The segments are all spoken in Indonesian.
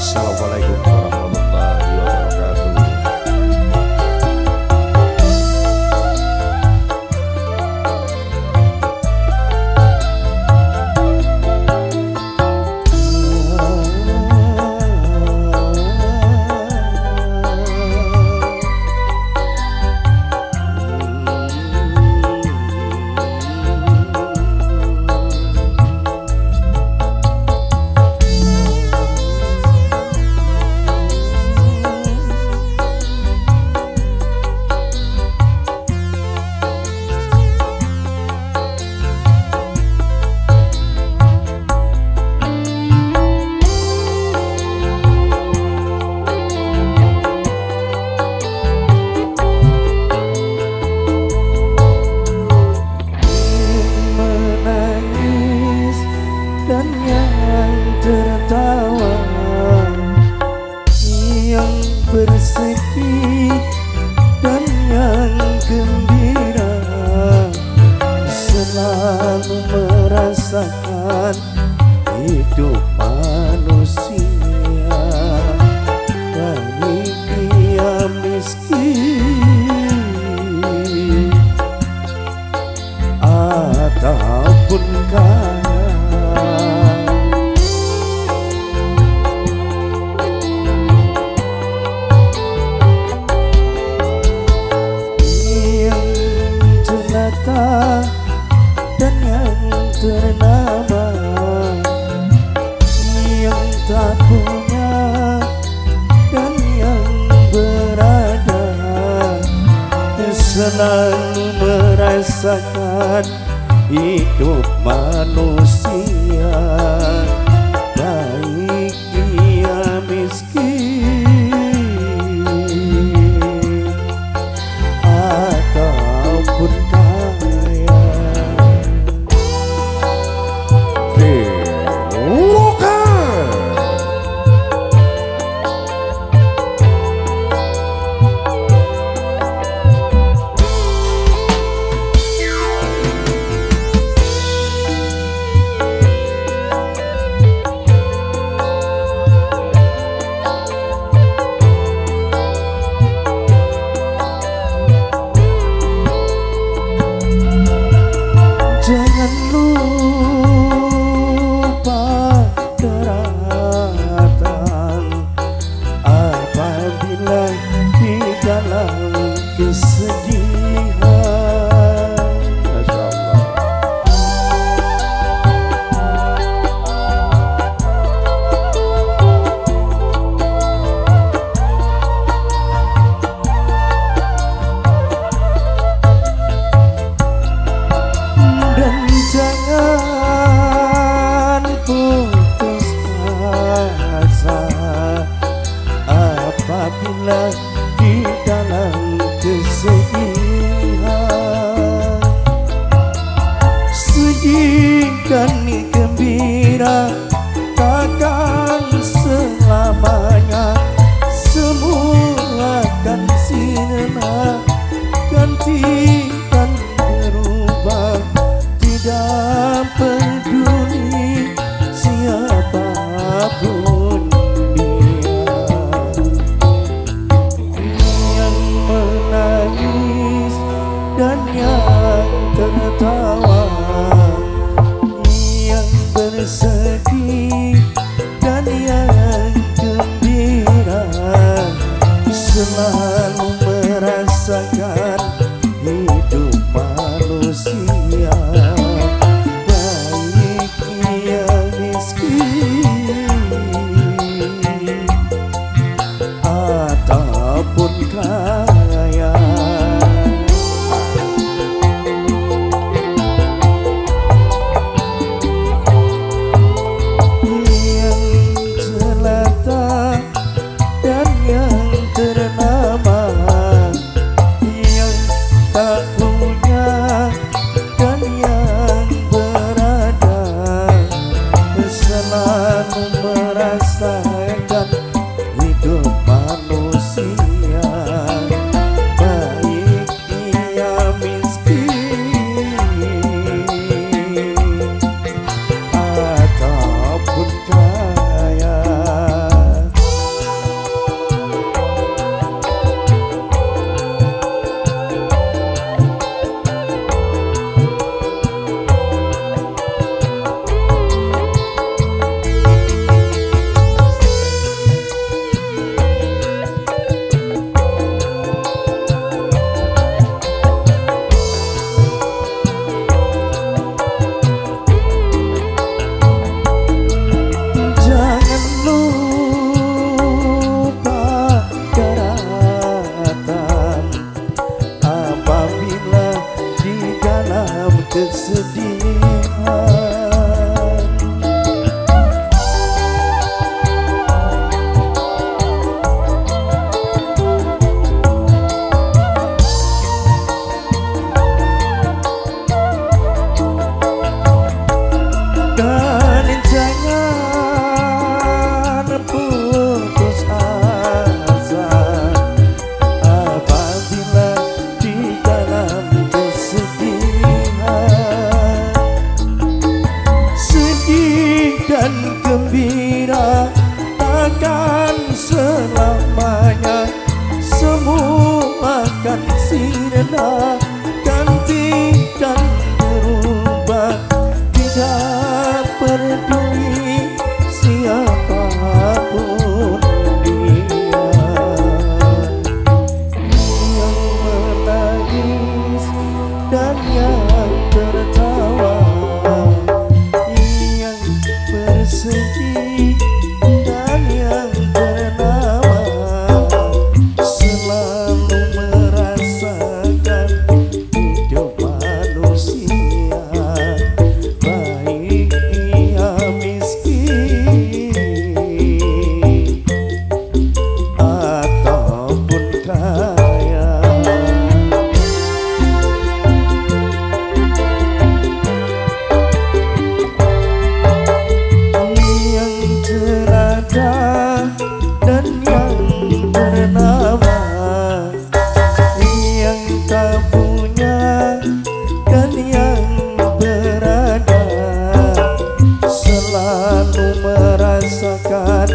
Assalamualaikum. Selalu merasakan hidup manusia Sự sedih dan gembira akan selamanya. Semua akan sirna ganti dan berubah. Tidak peduli 自己 selalu merasakan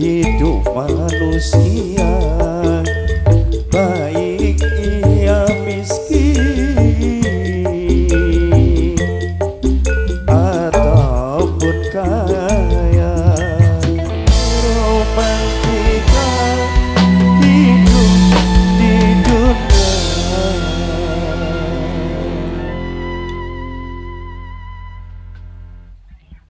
hidup manusia. Baik ia miskin Ataupun kaya.